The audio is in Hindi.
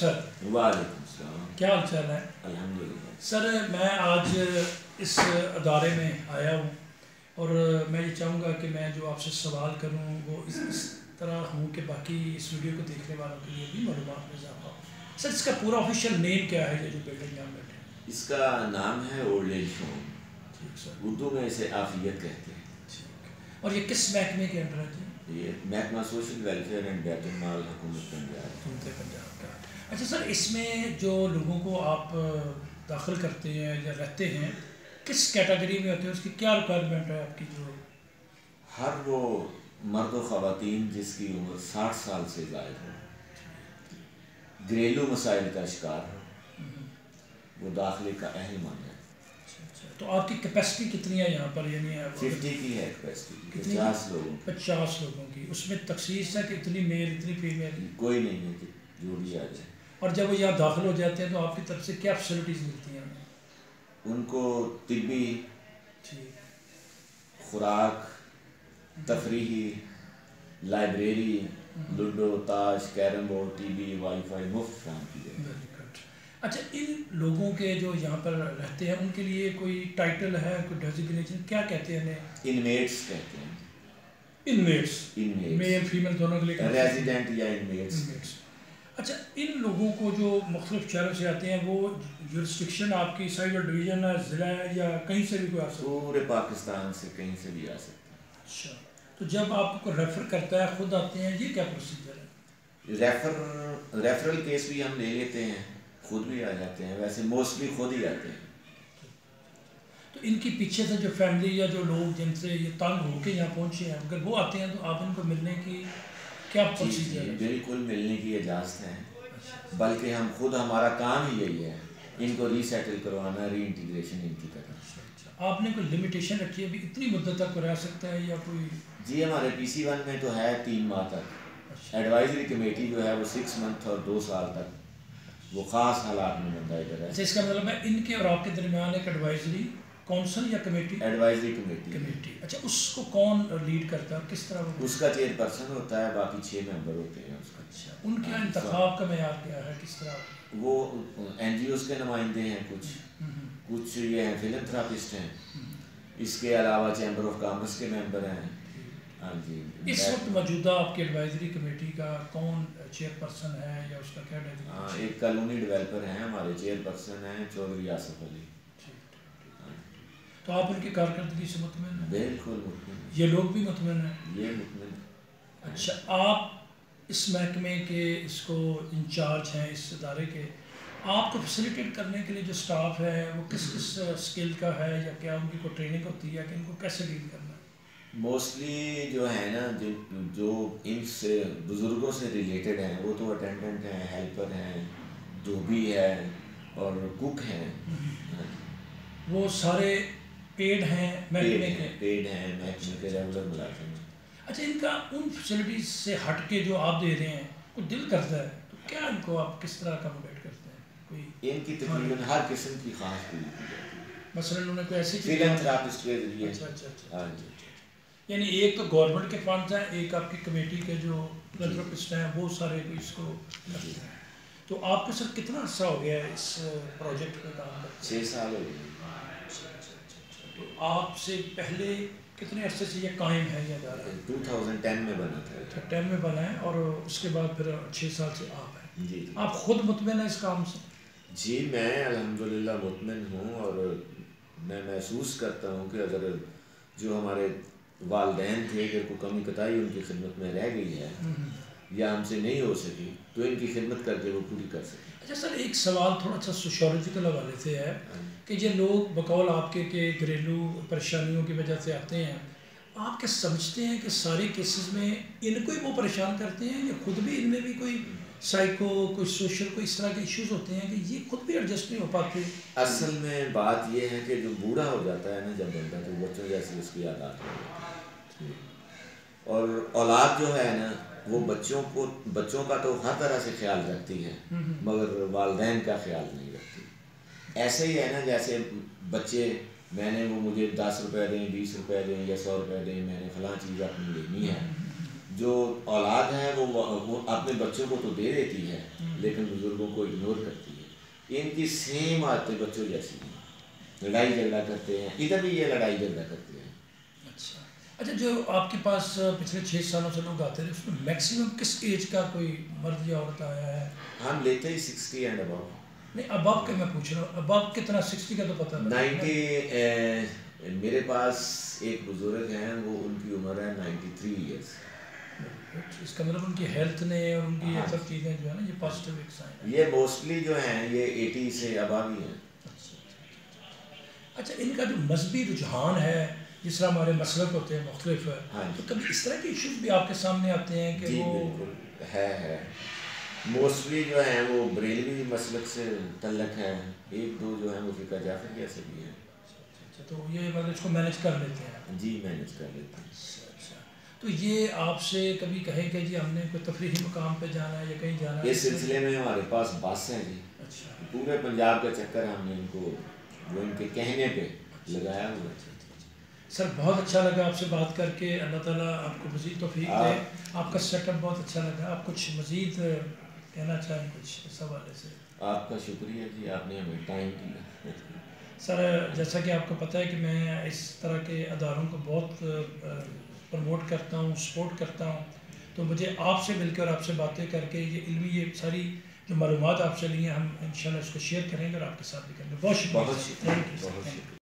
सर वालेकुम सलाम क्या हाल चाल है? अल्हम्दुलिल्लाह। सर मैं आज इस अदारे में आया हूँ और मैं ये चाहूँगा कि मैं जो आपसे सवाल करूँ वो इस, इस तरह हूँ कि बाकी इस वीडियो को देखने वालों के लिए भी मालूम में इजाफा हो। सर इसका पूरा ऑफिशियल नेम क्या है? ये जो बिल्डिंग हम बैठे हैं। इसका नाम है ओल्ड एज होम। ठीक सर उर्दू में इसे आफियत कहते हैं। ठीक। और ये किस महकमे के अंडर है? ये महकमा सोशल वेलफेयर एंड बैतुलमाल हुकूमत पंजाब। पंजाब का। अच्छा सर इसमें जो लोगों को आप दाखिल करते हैं या रहते हैं किस कैटेगरी में होते हैं? उसकी क्या रिक्वायरमेंट है आपकी जो? हर वो मर्द व ख़वातीन जिसकी उम्र साठ साल से ज़ायद हो घरेलू मसाइल का शिकार हो वो दाखिले का अहल मन है। अच्छा अच्छा। तो आपकी कैपेसिटी कितनी है यहाँ पर? यानी फिफ्टी की है कैपेसिटी पचास लोगों पचास लोगों की। उसमें तखसीस है कि इतनी मेल इतनी फीमेल? कोई नहीं है जो भी आ जाए और जब वो यहाँ दाखिल हो जाते हैं तो आपकी तरफ़ से क्या फैसिलिटीज़ मिलती हैं उनको तिबी खुराक तफरीही लाइब्रेरी लूडो ताश कैरम बोर्ड टीवी वाईफाई मुफ़्त फ्राहम की अच्छा इन लोगों के जो यहाँ पर रहते हैं उनके लिए कोई टाइटल है कोई डेजिग्नेशन क्या कहते हैं इनमेट्स कहते हैं। इनमेट्स इनमेट्स मेल फीमेल दोनों के लिए रेजिडेंट या इनमेट्स। अच्छा इन लोगों को जो मुख्तलिफ़ शहरों से आते हैं वो जुरिस्टिक्शन आपकी साइबर डिवीज़न है ज़िला है या कहीं से भी कोई आ सकता है? पूरे पाकिस्तान से कहीं से भी आ सकते अच्छा तो जब आपको रेफ़र करता है खुद आते हैं ये क्या प्रोसीजर है? रेफर रेफरल केस भी हम ले लेते हैं खुद भी आ जाते हैं वैसे मोस्टली खुद ही आते हैं। तो इनके पीछे से जो फैमिली या जो लोग जिनसे ये तंग होके यहाँ पहुँचे हैं अगर वो आते हैं तो आप इनको मिलने की क्या जी, प्रोसीजर है बिल्कुल मिलने की इजाज़त है। अच्छा बल्कि हम खुद हमारा काम ही यही है इनको रीसेटल करवाना री इंटीग्रेशन इनकी तरफ़ अच्छा आपने कोई लिमिटेशन रखी है? अभी इतनी मुद्दत तक रह सकता है या कोई जी हमारे पी सी वन में तो है तीन माह तक। अच्छा। एडवाइजरी कमेटी जो है वो सिक्स मंथ और दो साल तक। वो ख़ास हालात में इधर है। अच्छा इसका मतलब है इनके और आपके दरमियान एक एडवाइजरी काउंसिल या कमेटी? Advisory committee. कमेटी। अच्छा उसको कौन लीड करता है? किस तरह वो उसका चेयरपर्सन होता है बाकी छः मेंबर होते हैं उसका। अच्छा उनके इंतखाब का मैार क्या है? किस तरह? वो एन के नुमाइंदे हैं कुछ। हम्म, कुछ ये हैं फिलंथ्रापिस्ट हैं। हम्म। इसके अलावा चैम्बर ऑफ़ कॉमर्स के मेंबर हैं। हाँ जी। इस वक्त मौजूदा आपकी एडवाइजरी कमेटी का कौन चेयरपर्सन है या उसका क्या हाँ एक कॉलोनी डेवलपर हैं हमारे चेयरपर्सन हैं चौधरी आसफ अली। तो आप उनकी कारकर्दगी से मुतमिन हैं। बिल्कुल ये लोग भी मुतमिन हैं? ये मुतमिन अच्छा आप इस महकमे के इसको इंचार्ज हैं इस इदारे के आपको फैसिलिटेट करने के लिए जो स्टाफ है वो किस किस स्किल का है या क्या उनकी कोई ट्रेनिंग होती है कि इनको कैसे डील करना है? मोस्टली जो है ना जो जो इनसे बुज़ुर्गों से रिलेटेड हैं वो तो अटेंडेंट हैं हेल्पर हैं धोबी है और कुक हैं। हाँ, वो सारे पेड हैं महकमे हैं के पेड हैं महकमे के रेगुलर मुलाजिम अच्छा इनका उन फैसिलिटीज़ से हट के जो आप दे रहे हैं कोई दिल करता है? तो क्या इनको आप किस तरह अकोमोडेट करते हैं? कोई इनकी तकरीबन हर किस्म की खास पूरी की जाती है। मसलन उन्होंने कोई ऐसी चीज़ फिलंथ्रापिस्ट के ज़रिए। अच्छा अच्छा अच्छा हाँ जी। यानी एक तो गवर्नमेंट के फंड हैं एक आपकी कमेटी के जो फिलंथ्रोपिस्ट हैं वो सारे इसको करते हैं। तो आपको सर कितना अर्सा हो गया है इस प्रोजेक्ट पे काम करते छः साल हो गए। तो आपसे पहले कितने अरसे से ये कायम है ये अदारा 2010 में बना था टेन में बना है और उसके बाद फिर छः साल से आप हैं। जी आप खुद मुतमिन हैं इस काम से? जी मैं अल्हम्दुलिल्लाह मुतमिन हूँ और मैं महसूस करता हूँ कि अगर जो हमारे वालदेन थे अगर कोई कमी कताई उनकी खिदमत में रह गई है या हमसे नहीं हो सकी तो इनकी खिदमत करके वो पूरी कर सकें। अच्छा सर एक सवाल थोड़ा सा सोशोलॉजिकल हवाले से है कि ये लोग बकौल आपके के घरेलू परेशानियों की वजह से आते हैं। आप क्या समझते हैं कि सारे केसेस में इनको ही वो परेशान करते हैं या खुद भी इनमें भी कोई साइको कोई सोशल कोई इस तरह के इश्यूज़ होते हैं कि ये खुद भी एडजस्ट नहीं हो पाते? असल में बात यह है कि जो बूढ़ा हो जाता है ना जब बंदा तो बच्चों जैसी उसकी आदत हो। जाती है। और औलाद जो है ना वो बच्चों को बच्चों का तो हर तरह से ख्याल रखती है मगर वालदेन का ख्याल नहीं रखती। ऐसे ही है ना जैसे बच्चे मैंने वो मुझे दस रुपए दें बीस रुपए दें या सौ रुपए दें मैंने फला चीज़ अपनी लेनी है। जो औलाद है वो वो अपने बच्चों को तो दे देती है लेकिन बुज़ुर्गों को इग्नोर करती है। इनकी सेम आदतें बच्चों जैसी हैं। लड़ाई झगड़ा करते हैं। इधर भी ये लड़ाई झगड़ा करते हैं। अच्छा अच्छा जो आपके पास पिछले छः सालों से लोग आते हैं उसमें मैक्सिमम किस एज का कोई मर्द या औरत आया है? हम लेते ही सिक्सटी एंड अबाउ नहीं अब आप के मैं पूछ रहा हूँ। अब आप कितना सिक्सटी का तो पता नहीं। नाइन्टी मेरे पास एक बुज़ुर्ग हैं वो उनकी उम्र है नाइन्टी थ्री ईयर्स इसका मतलब उनकी हेल्थ ने और उनकी ये हाँ। सब चीज़ें जो है ना ये पॉजिटिव एक साइन है। ये मोस्टली जो हैं ये एटी से अबाव ही हैं। अच्छा, अच्छा। अच्छा इनका जो मजहबी रुझान है जिस तरह हमारे मसलक होते हैं मुख्तलिफ़ है तो कभी इस तरह के इश्यूज़ भी आपके सामने आते हैं कि वो है है। मोस्टली जो हैं वो बरेलवी मसलक से तल्लक है। एक दो जो हैं वो फिका जाफ़र जैसे भी हैं। अच्छा तो ये मतलब इसको मैनेज कर लेते हैं? जी मैनेज कर लेते हैं। अच्छा अच्छा। तो ये आपसे कभी कहे कि जी हमने कोई तफरीही मुकाम पे जाना है या कहीं जाना है? इस सिलसिले में हमारे पास बस है जी। अच्छा। पूरे पंजाब का चक्कर हमने इनको वो इनके कहने पे लगाया हुआ है। सर बहुत अच्छा लगा आपसे बात करके। अल्लाह ताला आपको मज़ीद तोफ़ीक दे। आपका सेटअप बहुत अच्छा लगा। आप कुछ मज़ीद कहना चाहें कुछ इस हवाले से? आपका शुक्रिया जी आपने हमें टाइम दिया। सर जैसा कि आपको पता है कि मैं इस तरह के अदारों को बहुत प्रमोट करता हूँ सपोर्ट करता हूँ। तो मुझे आपसे मिलकर आपसे बातें करके ये इल्मी ये सारी जो मालूमात आपसे ली हैं हम इंशाल्लाह इसको शेयर करेंगे और आपके साथ भी करेंगे। बहुत शुक्रिया थैंक बहुत शुक्रिया।